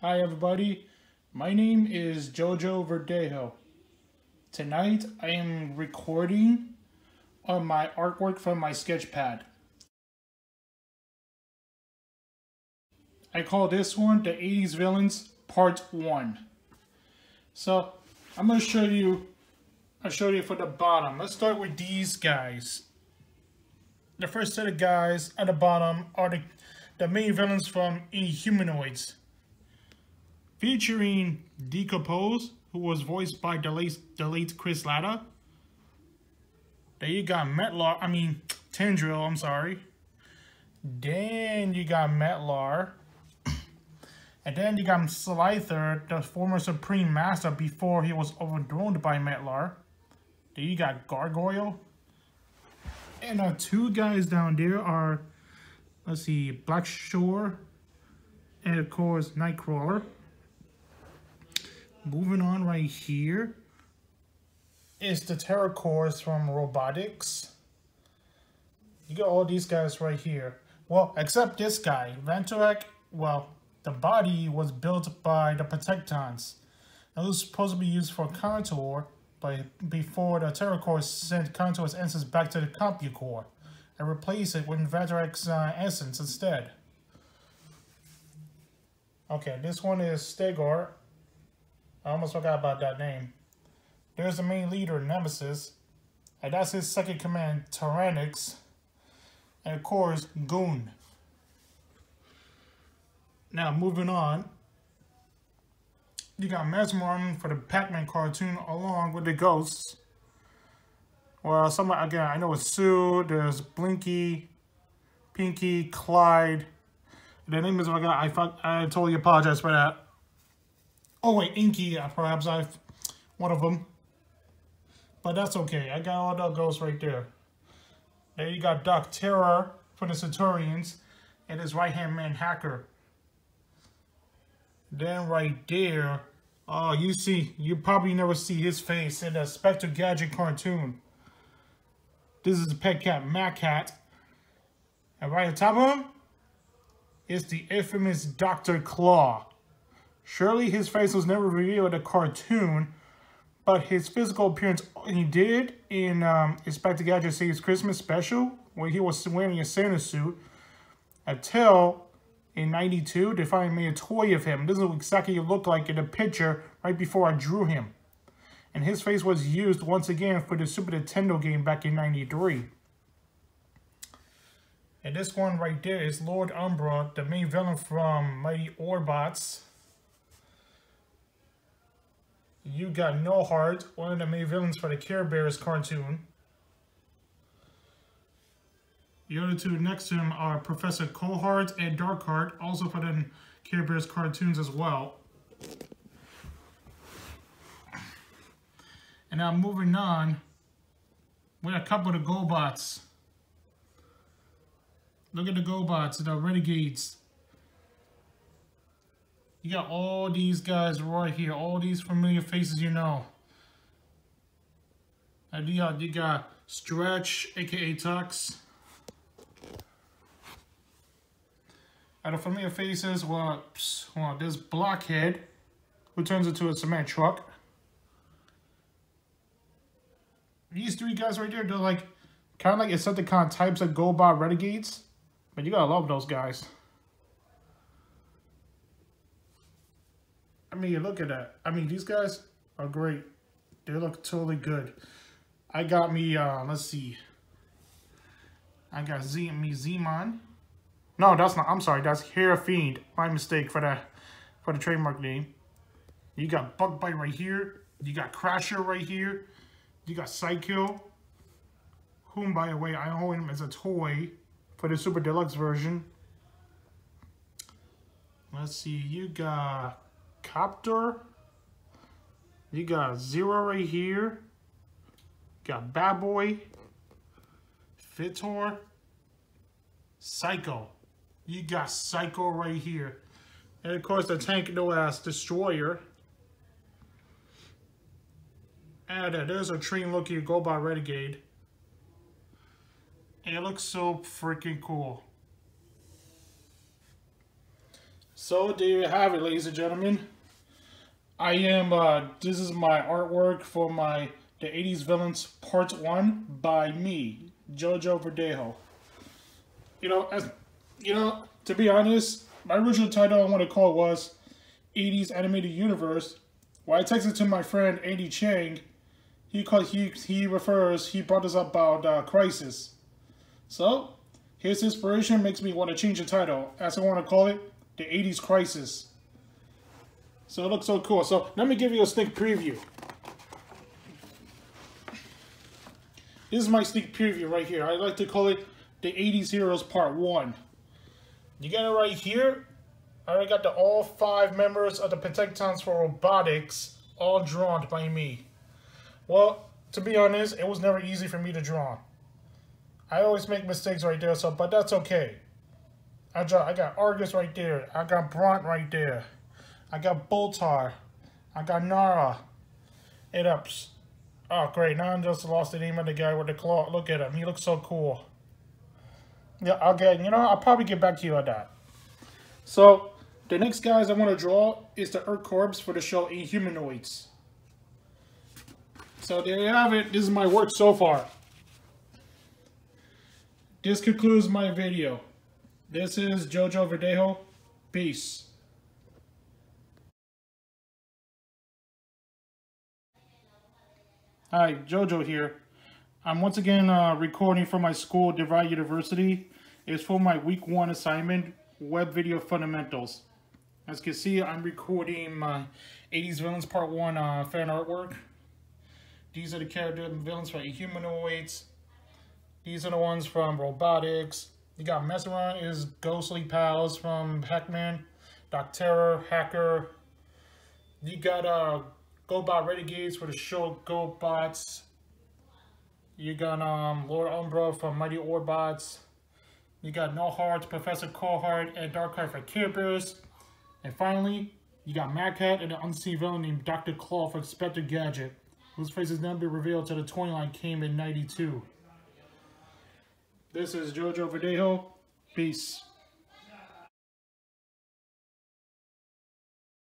Hi everybody, my name is Jojo Verdejo. Tonight I am recording on my artwork from my sketchpad. I call this one the 80s Villains Part 1. So I'm going to show you, I'll show you for the bottom. Let's start with these guys. The first set of guys at the bottom are the, the main villains from Inhumanoids featuring D'Compose, who was voiced by the late, the late Chris Latta. Then you got Metlar, I mean, Tendril, I'm sorry. Then you got Metlar. And then you got Slither, the former Supreme Master before he was overthrown by Metlar. Then you got Gargoyle. And uh, two guys down there are, let's see, Black Shore and of course Nightcrawler. Moving on right here is the Terrorcons from Robotix. You got all these guys right here. Well, except this guy, Venturak, well, the body was built by the Protectons. It was supposed to be used for Contour, but before the Terrorcon sent Contour's essence back to the CompuCore and replaced it with Venturak's uh, essence instead. Okay, this one is Stegor, I almost forgot about that name. There's the main leader, Nemesis. And that's his second command, Tyrannix. And of course, Goon. Now, moving on. You got Mesmeron for the Pac-Man cartoon along with the ghosts. Well, some again, I know it's Sue, there's Blinky, Pinky, Clyde. The name is, I, I, I totally apologize for that. Oh wait, Inky, uh, perhaps I've one of them. But that's okay. I got all the ghosts right there. There you got Doc Terror for the Centurions and his right-hand man Hacker. Then right there, oh, you see, you probably never see his face in Inspector Gadget cartoon. This is pet cat, Mad Cat. And right on top of him is the infamous Dr. Claw. Surely his face was never revealed in a cartoon, but his physical appearance he did in um, Inspector Gadget's Christmas special, where he was wearing a Santa suit, until in 92, they finally made a toy of him. This is exactly he looked like in a picture right before I drew him. And his face was used once again for the Super Nintendo game back in 93. And this one right there is Lord Umbra, the main villain from Mighty Orbots. You got No Heart, one of the main villains for the Care Bears cartoon. The other two next to him are Professor Coldheart and Darkheart, also for the Care Bears cartoons as well. And now moving on, with a couple of the GoBots. Look at the GoBots, the Renegades. You got all these guys right here, all these familiar faces you know. And you got, you got Stretch, aka Tux. And the familiar faces, well, well, there's Blockhead, who turns into a cement truck. These three guys right there, they're like, kind of like Decepticon types of GoBot Renegades. But you gotta love those guys. I mean, look at that. I mean, these guys are great. They look totally good. I got me, uh, let's see. I got Z me Zemon. No, that's not, I'm sorry, that's Hair Fiend. My mistake for the, for the trademark name. You got Bug Bite right here. You got Crasher right here. You got Psycho. Whom, by the way, I own him as a toy for the Super Deluxe version. Let's see, you got Copter. You got Zero right here. Got Bad Boy. Fitor. Psycho. You got Psycho right here. And of course the Tank No Ass Destroyer. And uh, there's a train looking GoBot Renegade. And it looks so freaking cool. So there you have it, ladies and gentlemen. I am, uh, this is my artwork for my The 80s Villains Part 1 by me, Jojo Verdejo. You know, as, you know, to be honest, my original title I want to call was 80s Animated Universe. When I texted to my friend Andy Chang, he called, he, he refers, he brought us up about uh, Crisis. So, his inspiration makes me want to change the title, as I want to call it, The 80s Crisis. So it looks so cool. So let me give you a sneak preview. This is my sneak preview right here. I like to call it the 80s Heroes Part 1. You got it right here. I already got the all five members of the Protectons for Robotix all drawn by me. Well, to be honest, it was never easy for me to draw. I always make mistakes right there, so but that's okay. I draw I got Argus right there. I got Bront right there. I got Boltar. I got Nara. It ups. Oh, great. Now I just lost the name of the guy with the claw. Look at him. He looks so cool. Yeah, I'll get, you know, I'll probably get back to you on that. So, the next guys I want to draw is the Earth Corps for the show Inhumanoids. So there you have it. This is my work so far. This concludes my video. This is Jojo Verdejo. Peace. Hi, Jojo here. I'm once again uh, recording from my school, DeVry University. It's for my week one assignment, Web Video Fundamentals. As you can see, I'm recording my 80s Villains Part 1 uh, fan artwork. These are the character villains from Humanoids. These are the ones from Robotix. You got Mesmeron is Ghostly Pals from Pac-Man. Terror, Hacker. You got uh, GoBot Renegades for the show GoBots. You got um, Lord Umbra from Mighty Orbots. You got No Hearts, Professor Coldheart, and Darkheart for Care Bears. And finally, you got Mad Cat and an unseen villain named Dr. Claw for Inspector Gadget, whose face never been revealed till the toy line came in 92. This is Jojo Verdejo. Peace.